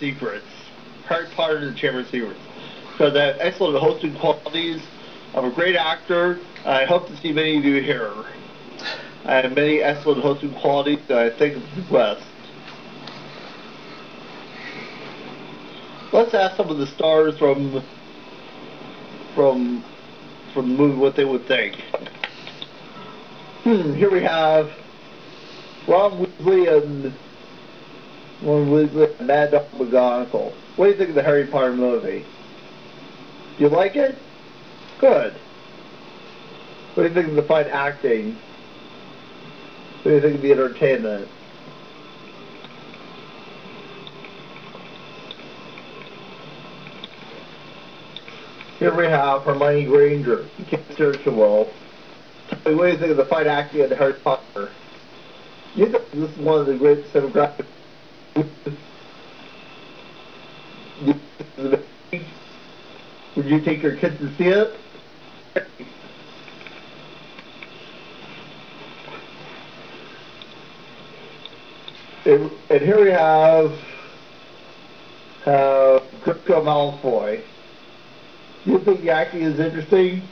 Secrets. Harry Potter and the Chamber of Secrets. So that excellent hosting qualities. I'm a great actor. I hope to see many of you here. I have many excellent hosting qualities that I think of the best. Let's ask some of the stars from from from the movie what they would think. Hmm, here we have Ron Weasley and Ron Weasley and Mad Dog McGonagall. What do you think of the Harry Potter movie? You like it? Good. What do you think of the fine acting? What do you think of the entertainment? Here we have Hermione Granger. You can't search. Tell me, what do you think of the fine acting of Harry Potter? You think this is one of the great demographic Would you take your kids to see it? And, here we have uh, Draco Malfoy. Do you think the acting is interesting?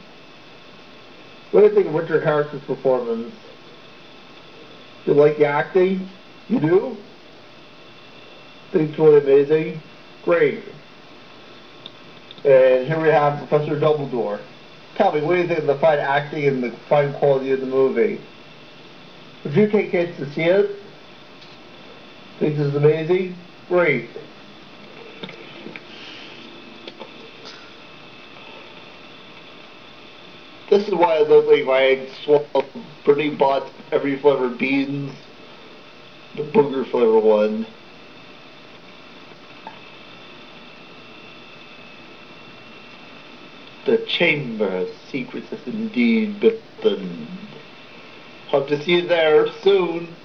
What do you think of Richard Harris's performance? Do you like the acting? You do? It's really amazing? Great. And here we have Professor Dumbledore. Tell me, what do you think of the fine acting and the fine quality of the movie? If you take kids to see it? Think this is amazing? Great. This is why I look like my swallowed Bertie Bott every flavor beans, the booger flavor one. The Chamber Secrets is indeed opened. Hope to see you there soon.